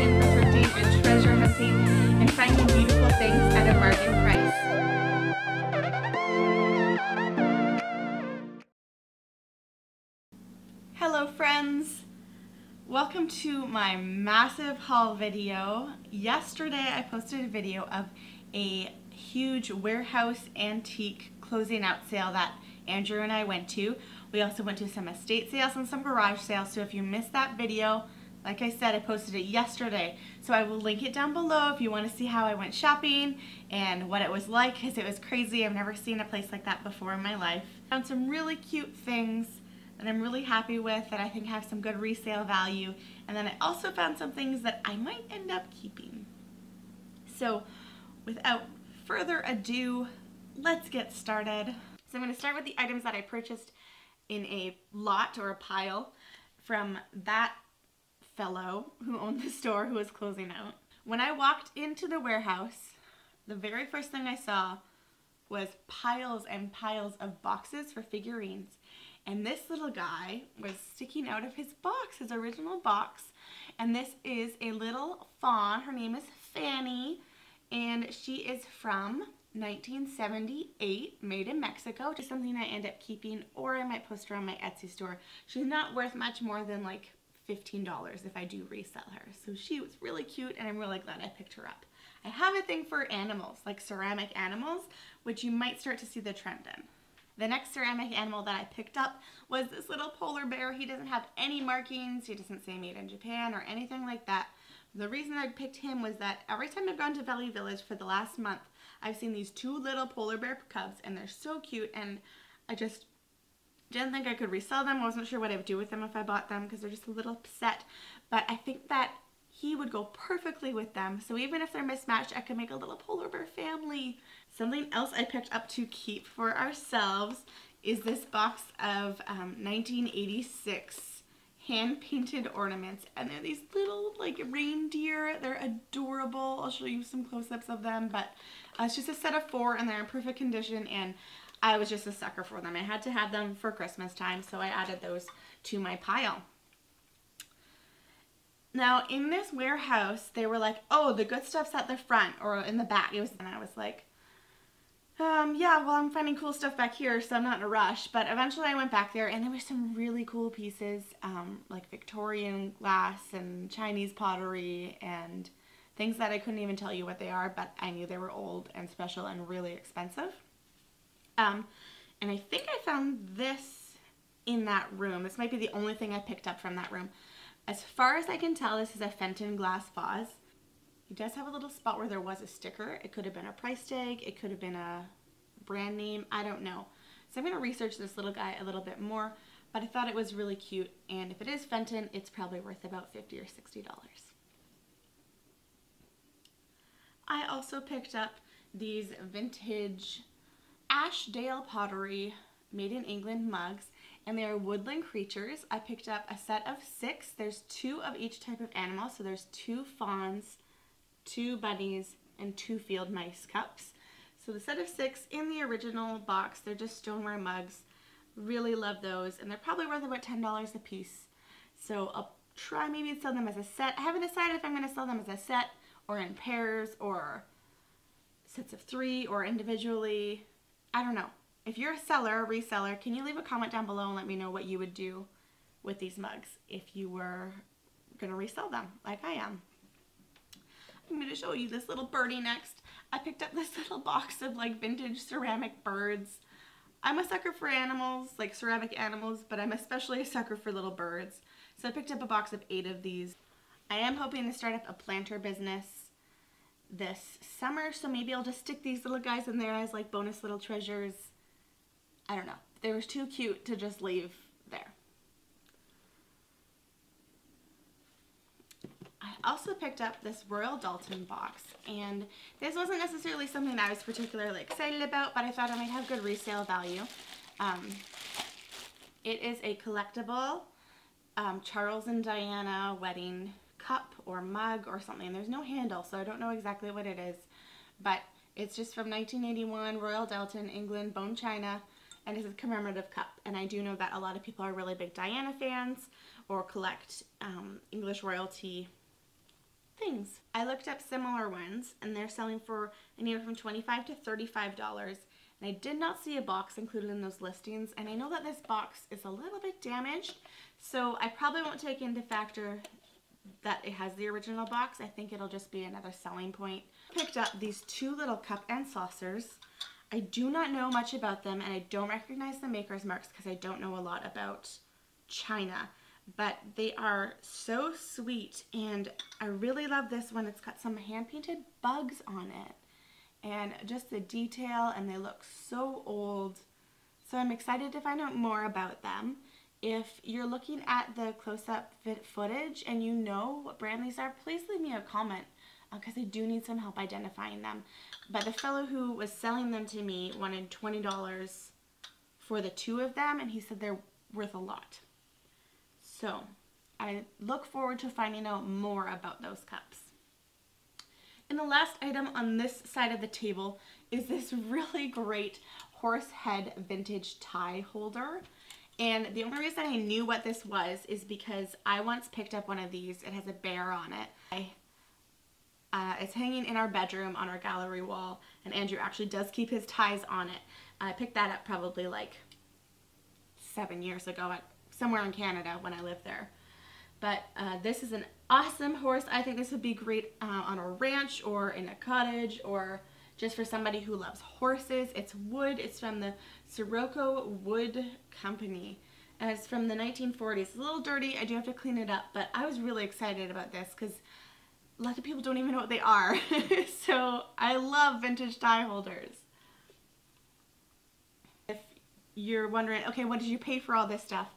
passion for and treasure hunting and finding beautiful things at a bargain price. Hello friends! Welcome to my massive haul video. Yesterday I posted a video of a huge warehouse antique closing out sale that Andrew and I went to. We also went to some estate sales and some garage sales so if you missed that video, like I said, I posted it yesterday. So I will link it down below if you want to see how I went shopping and what it was like because it was crazy. I've never seen a place like that before in my life. Found some really cute things that I'm really happy with that I think have some good resale value. And then I also found some things that I might end up keeping. So without further ado, let's get started. So I'm going to start with the items that I purchased in a lot or a pile from that fellow who owned the store who was closing out. When I walked into the warehouse, the very first thing I saw was piles and piles of boxes for figurines. And this little guy was sticking out of his box, his original box. And this is a little fawn. Her name is Fanny. And she is from 1978, made in Mexico. Just something I end up keeping or I might post her on my Etsy store. She's not worth much more than like $15 if I do resell her. So she was really cute and I'm really glad I picked her up. I have a thing for animals, like ceramic animals, which you might start to see the trend in. The next ceramic animal that I picked up was this little polar bear. He doesn't have any markings. He doesn't say made in Japan or anything like that. The reason I picked him was that every time I've gone to Valley Village for the last month, I've seen these two little polar bear cubs and they're so cute and I just didn't think I could resell them. I wasn't sure what I would do with them if I bought them because they're just a little set. But I think that he would go perfectly with them. So even if they're mismatched, I could make a little polar bear family. Something else I picked up to keep for ourselves is this box of um, 1986 hand-painted ornaments. And they're these little like reindeer. They're adorable. I'll show you some close-ups of them. But uh, it's just a set of four and they're in perfect condition. And I was just a sucker for them. I had to have them for Christmas time. So I added those to my pile. Now in this warehouse, they were like, oh, the good stuff's at the front or in the back. It was, and I was like, um, yeah, well, I'm finding cool stuff back here, so I'm not in a rush. But eventually I went back there and there were some really cool pieces, um, like Victorian glass and Chinese pottery and things that I couldn't even tell you what they are, but I knew they were old and special and really expensive. Um, and I think I found this in that room. This might be the only thing I picked up from that room. As far as I can tell, this is a Fenton glass vase. It does have a little spot where there was a sticker. It could have been a price tag. It could have been a brand name. I don't know. So I'm going to research this little guy a little bit more, but I thought it was really cute. And if it is Fenton, it's probably worth about 50 or $60. I also picked up these vintage Ashdale pottery made in England mugs and they are woodland creatures. I picked up a set of six. There's two of each type of animal. So there's two fawns, two bunnies, and two field mice cups. So the set of six in the original box, they're just stoneware mugs. Really love those. And they're probably worth about $10 a piece. So I'll try maybe to sell them as a set. I haven't decided if I'm going to sell them as a set or in pairs or sets of three or individually. I don't know. If you're a seller, a reseller, can you leave a comment down below and let me know what you would do with these mugs if you were going to resell them like I am. I'm going to show you this little birdie next. I picked up this little box of like vintage ceramic birds. I'm a sucker for animals, like ceramic animals, but I'm especially a sucker for little birds. So I picked up a box of eight of these. I am hoping to start up a planter business this summer, so maybe I'll just stick these little guys in there as like bonus little treasures. I don't know. They were too cute to just leave there. I also picked up this Royal Doulton box and this wasn't necessarily something that I was particularly excited about but I thought it might have good resale value. Um, it is a collectible um, Charles and Diana wedding cup or mug or something. There's no handle so I don't know exactly what it is but it's just from 1981 Royal Doulton England bone china and it's a commemorative cup and I do know that a lot of people are really big Diana fans or collect um, English royalty things. I looked up similar ones and they're selling for anywhere from 25 to $35 and I did not see a box included in those listings and I know that this box is a little bit damaged so I probably won't take into factor that it has the original box. I think it'll just be another selling point. Picked up these two little cup and saucers. I do not know much about them and I don't recognize the maker's marks because I don't know a lot about China. But they are so sweet and I really love this one. It's got some hand-painted bugs on it and just the detail and they look so old. So I'm excited to find out more about them. If you're looking at the close-up footage and you know what brand these are, please leave me a comment because uh, I do need some help identifying them. But the fellow who was selling them to me wanted $20 for the two of them and he said they're worth a lot. So I look forward to finding out more about those cups. And the last item on this side of the table is this really great horse head vintage tie holder. And the only reason I knew what this was is because I once picked up one of these. It has a bear on it. I, uh, it's hanging in our bedroom on our gallery wall, and Andrew actually does keep his ties on it. I picked that up probably like seven years ago at somewhere in Canada when I lived there. But uh, this is an awesome horse. I think this would be great uh, on a ranch or in a cottage or just for somebody who loves horses. It's wood. It's from the Syroco Wood Company. And it's from the 1940s. It's a little dirty. I do have to clean it up. But I was really excited about this because a lot of people don't even know what they are. so I love vintage tie holders. If you're wondering, okay, what did you pay for all this stuff?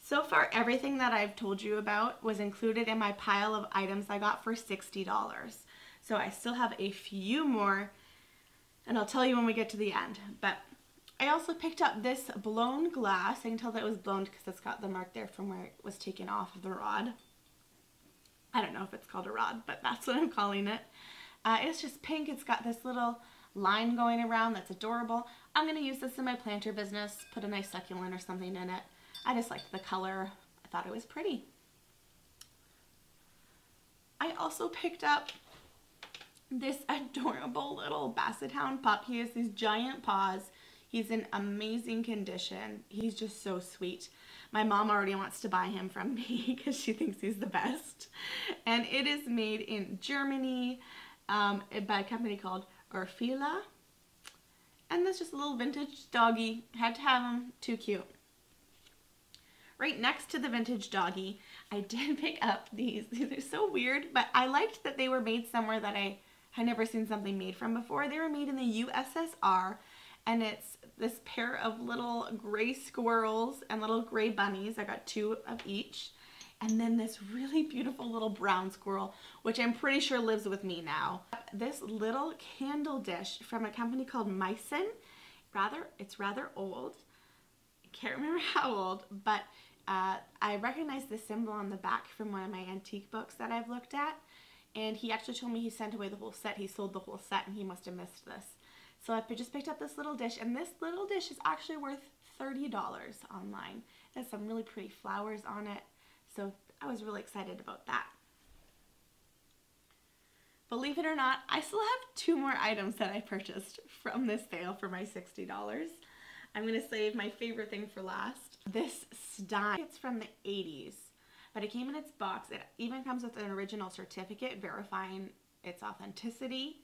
So far, everything that I've told you about was included in my pile of items I got for $60. So I still have a few more and I'll tell you when we get to the end. But I also picked up this blown glass. I can tell that it was blown because it's got the mark there from where it was taken off of the rod. I don't know if it's called a rod, but that's what I'm calling it. Uh, it's just pink. It's got this little line going around that's adorable. I'm going to use this in my planter business, put a nice succulent or something in it. I just liked the color. I thought it was pretty. I also picked up this adorable little basset hound pup. He has these giant paws. He's in amazing condition. He's just so sweet. My mom already wants to buy him from me because she thinks he's the best. And it is made in Germany um, by a company called Erphila. And that's just a little vintage doggy. Had to have him. Too cute. Right next to the vintage doggy, I did pick up these. These are so weird, but I liked that they were made somewhere that I had never seen something made from before. They were made in the USSR and it's this pair of little gray squirrels and little gray bunnies. I got two of each. And then this really beautiful little brown squirrel, which I'm pretty sure lives with me now. This little candle dish from a company called Meissen. Rather, it's rather old. I can't remember how old, but uh, I recognize the symbol on the back from one of my antique books that I've looked at and he actually told me he sent away the whole set. He sold the whole set and he must have missed this. So I just picked up this little dish and this little dish is actually worth $30 online. It has some really pretty flowers on it. So I was really excited about that. Believe it or not, I still have two more items that I purchased from this sale for my $60. I'm going to save my favorite thing for last. This Stein. It's from the 80s but it came in its box. It even comes with an original certificate verifying its authenticity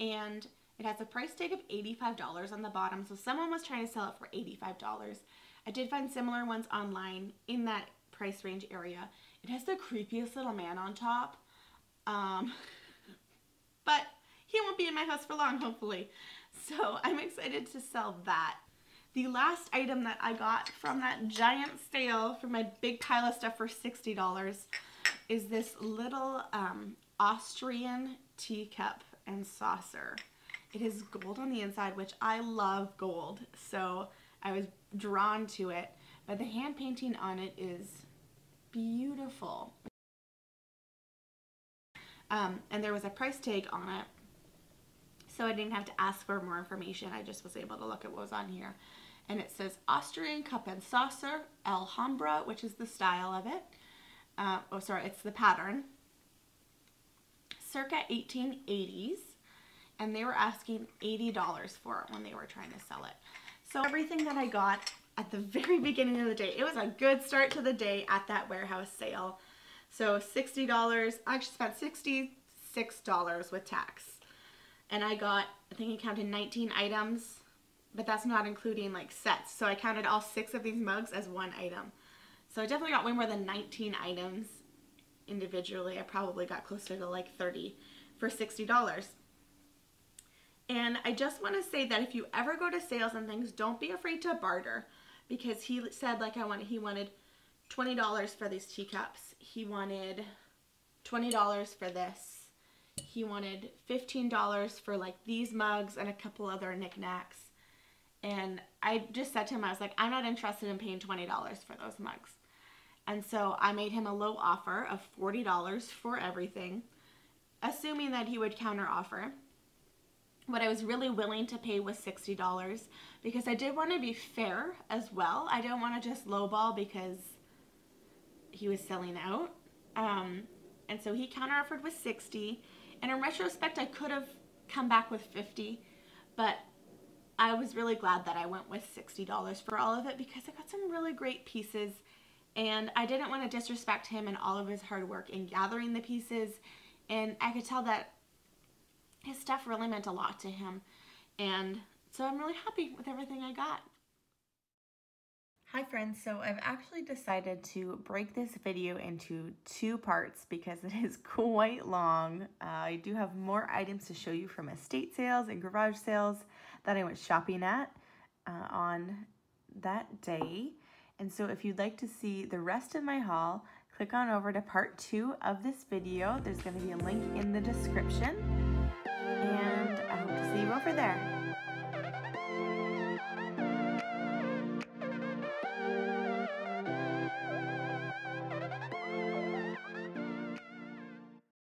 and it has a price tag of $85 on the bottom so someone was trying to sell it for $85. I did find similar ones online in that price range area. It has the creepiest little man on top um, but he won't be in my house for long hopefully so I'm excited to sell that. The last item that I got from that giant sale from my big pile of stuff for $60 is this little um, Austrian teacup and saucer. It is gold on the inside, which I love gold, so I was drawn to it. But the hand painting on it is beautiful. Um, and there was a price tag on it, so I didn't have to ask for more information. I just was able to look at what was on here and it says Austrian Cup and Saucer Alhambra, which is the style of it. Uh, oh, sorry, it's the pattern. circa 1880s and they were asking $80 for it when they were trying to sell it. So everything that I got at the very beginning of the day, it was a good start to the day at that warehouse sale. So $60, I actually spent $66 with tax. And I got, I think I counted 19 items, but that's not including like sets. So I counted all six of these mugs as one item. So I definitely got way more than 19 items individually. I probably got closer to like 30 for $60. And I just want to say that if you ever go to sales and things, don't be afraid to barter because he said like I wanted, he wanted $20 for these teacups. He wanted $20 for this. He wanted $15 for like these mugs and a couple other knickknacks. And I just said to him, I was like, I'm not interested in paying $20 for those mugs. And so I made him a low offer of $40 for everything, assuming that he would counter offer. What I was really willing to pay was $60 because I did want to be fair as well. I didn't want to just lowball because he was selling out. Um, and so he counteroffered with 60. And in retrospect, I could have come back with 50, but I was really glad that I went with $60 for all of it because I got some really great pieces. And I didn't want to disrespect him and all of his hard work in gathering the pieces. And I could tell that his stuff really meant a lot to him. And so I'm really happy with everything I got. Hi friends, so I've actually decided to break this video into two parts because it is quite long. Uh, I do have more items to show you from estate sales and garage sales that I went shopping at uh, on that day. And so if you'd like to see the rest of my haul, click on over to part two of this video. There's going to be a link in the description. And I hope to see you over there.